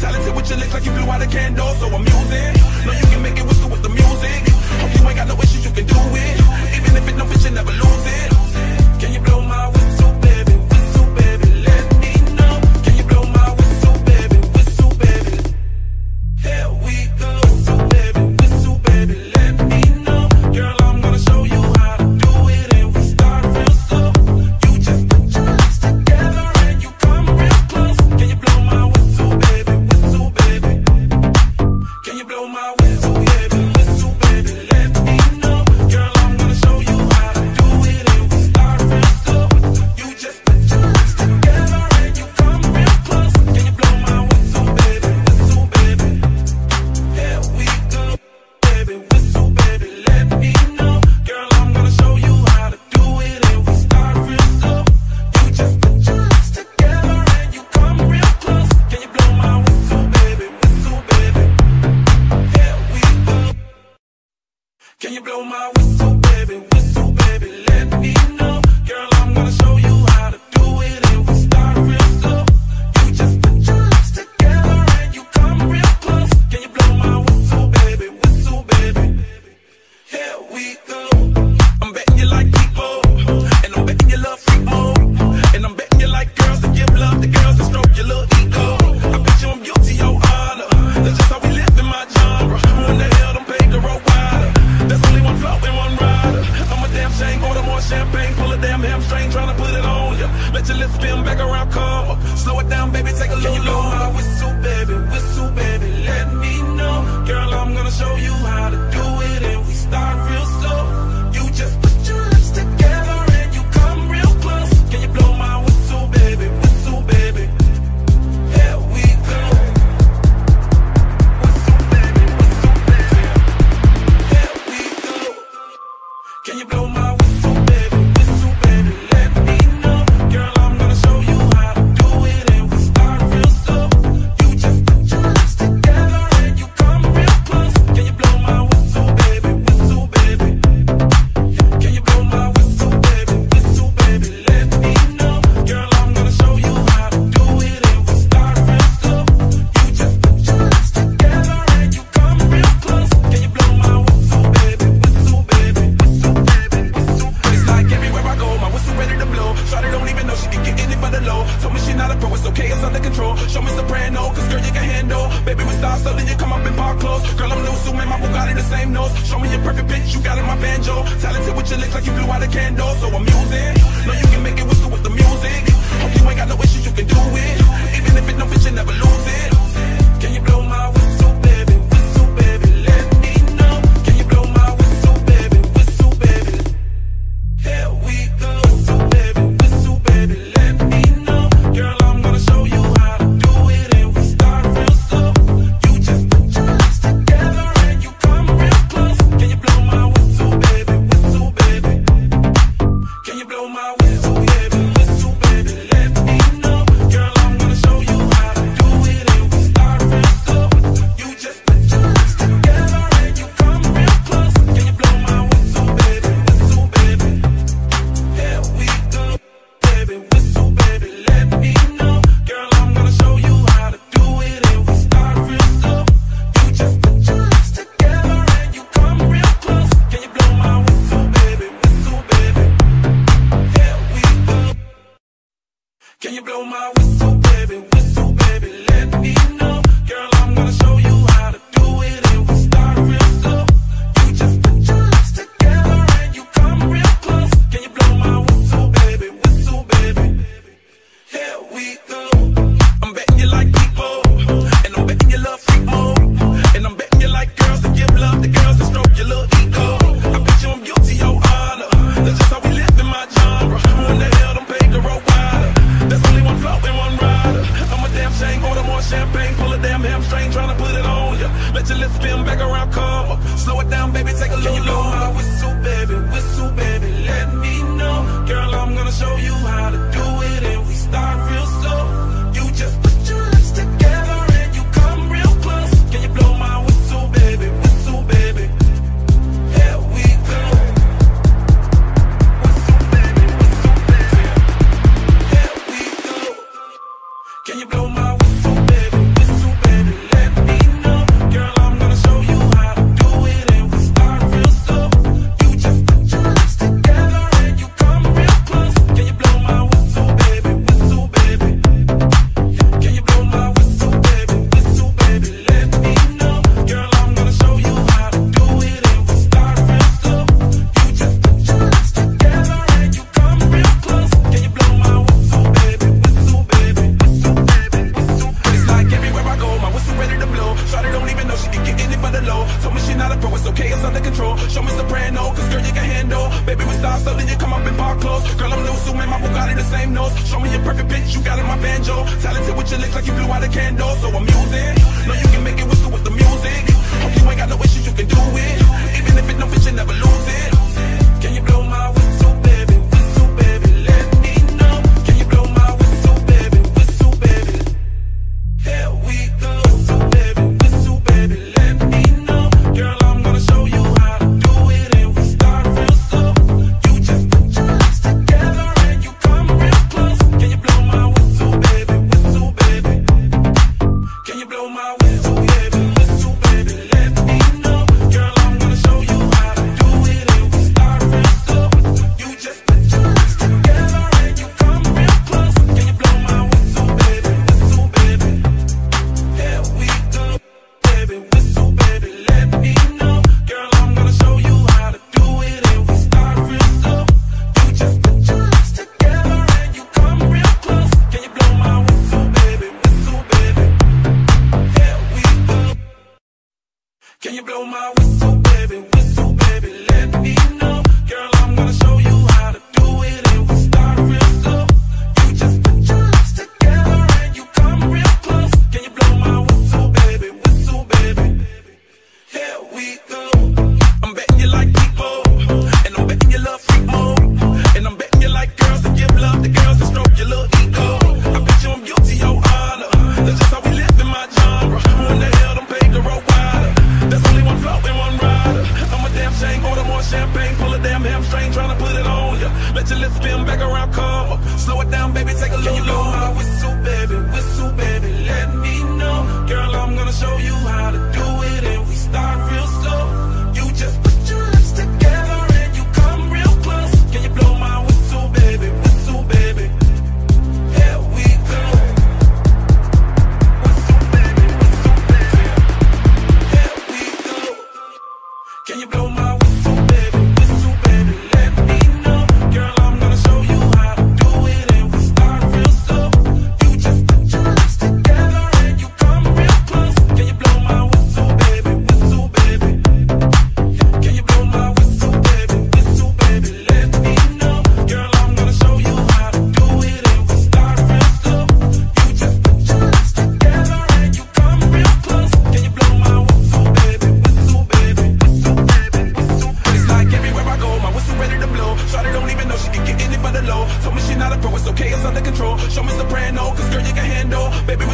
Talented with your lips like you blew out a candle. So I'm using. Know you can make it whistle with the music. Hope you ain't got no issues, you can do it. Even if it don't fit, you never lose it. she be getting it by the low. Told me she not a pro, it's okay, it's under control. Show me soprano, cause girl, you can handle. Baby, we start so then you come up in park clothes. Girl, I'm new, so man, my Bugatti the same nose. Show me your perfect pitch, you got in my banjo. Talented with your lips like you blew out a candle. So I'm using, know you can make it whistle with the music. Hope you ain't got no issues, you can do it. Even if it no bitch, you never lose it. my way.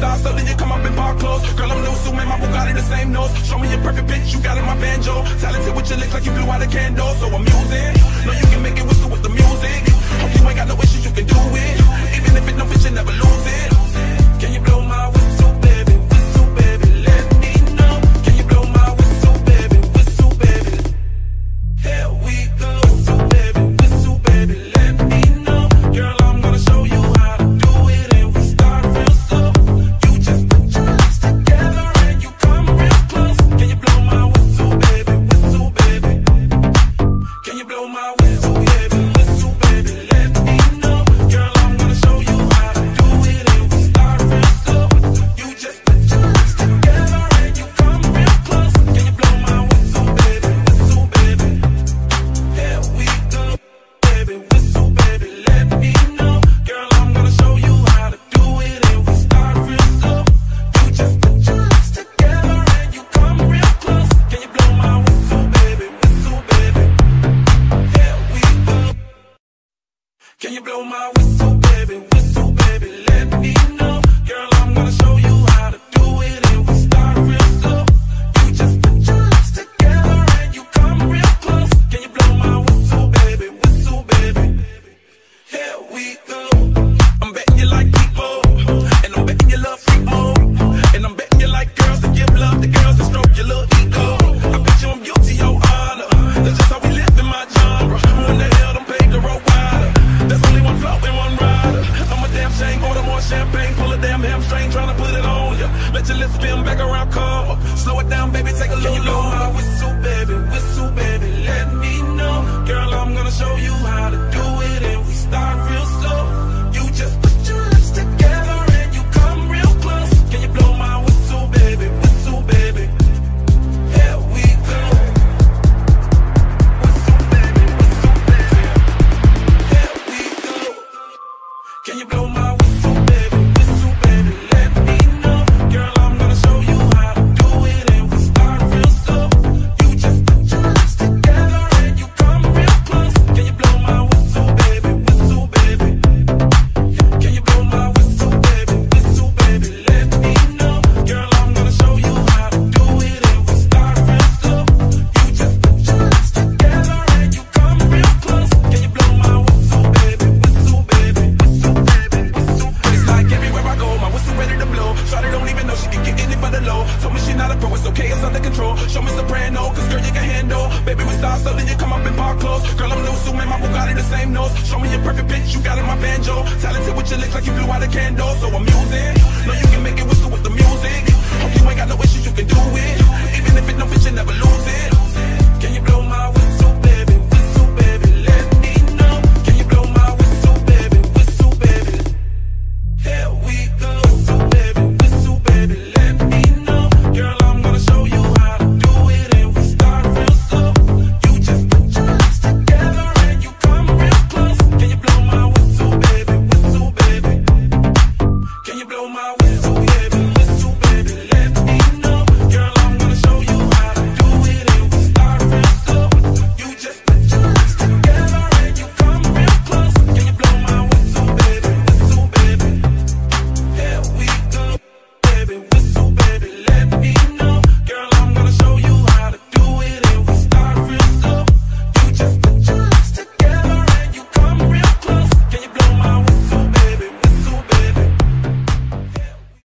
star, so then you come up in bar clothes. Girl, I'm new, so man, my Bugatti the same nose. Show me your perfect pitch, you got in my banjo. Talented with your lips like you blew out a candle. So I'm using, know you can make it whistle with the music. Hope you ain't got no issues, you can do it. Even if it no bitch, you never lose it. Can you blow around, come up. Slow it down, baby, take a. Can you blow my whistle, baby, whistle, baby, let me know. Girl, I'm gonna show you how to do it, and we start real